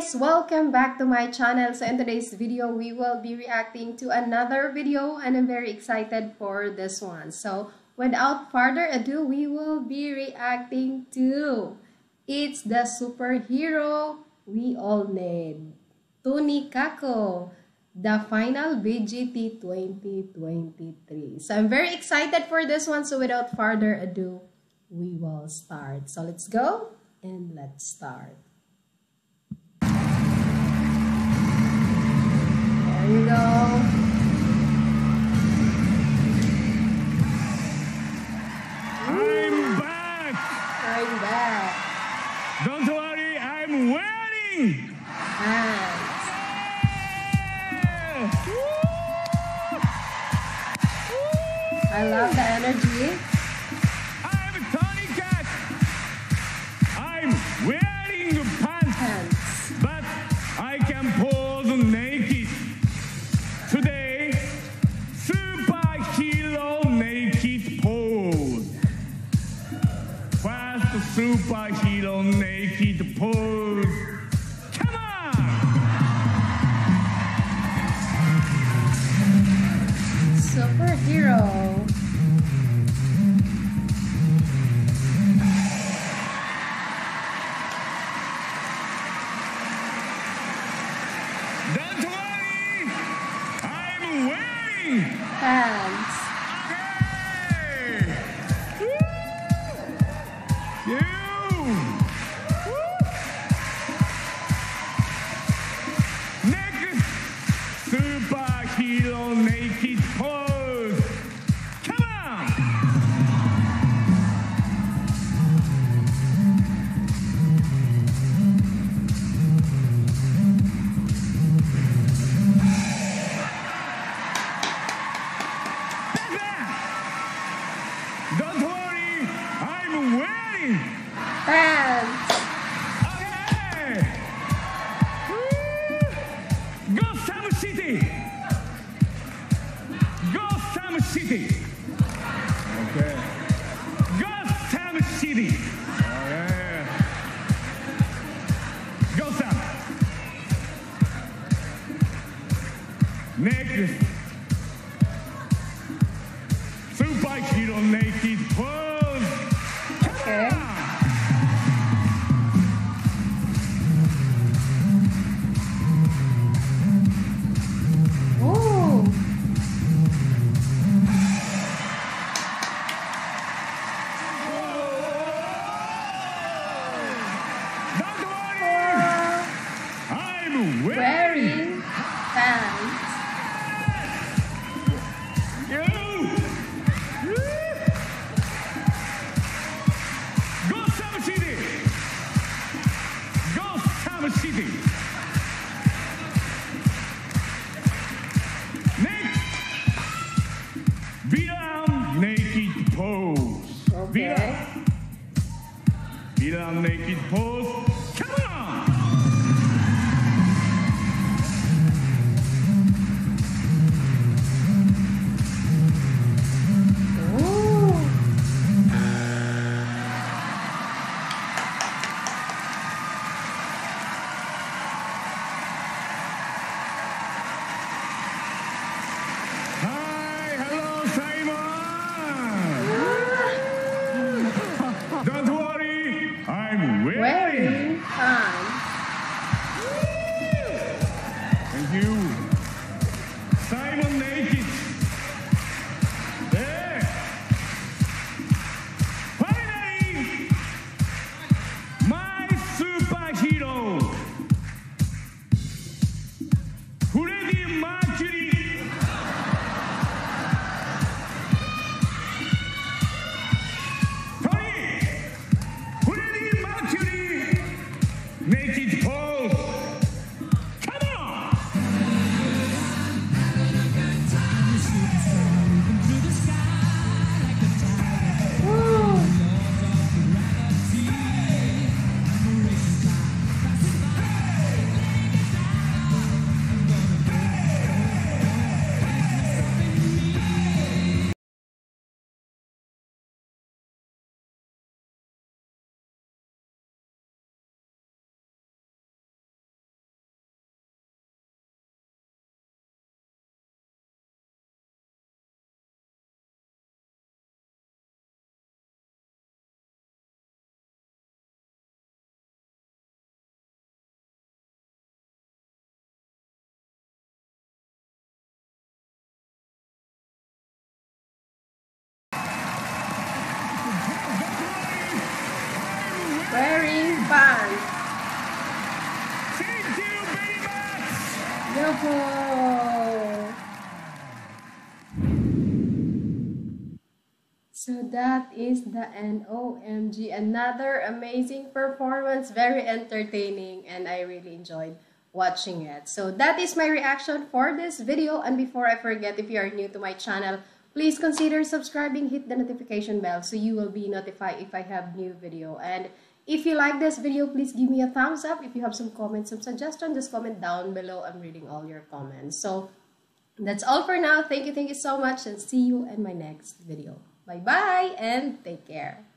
guys! Welcome back to my channel. So in today's video, we will be reacting to another video and I'm very excited for this one. So without further ado, we will be reacting to It's the Superhero We All Need. Tonikaku, the final BGT 2023. So I'm very excited for this one. So without further ado, we will start. So let's go and let's start. Go. I'm back. I'm back. Don't worry, I'm wearing. Nice. I love the energy. I'm Tony Cat. I'm wearing First superhero naked pose. Come on! Superhero. Don't worry, I'm wearing. Hands. Elon 84. Gotham naked pose. So that is the end. OMG, another amazing performance, very entertaining, and I really enjoyed watching it. So that is my reaction for this video. And before I forget, if you are new to my channel, please consider subscribing, hit the notification bell so you will be notified if I have new video. And if you like this video, please give me a thumbs up. If you have some comments, some suggestions, just comment down below. I'm reading all your comments. So that's all for now. Thank you, thank you so much, and see you in my next video. Bye-bye, and take care.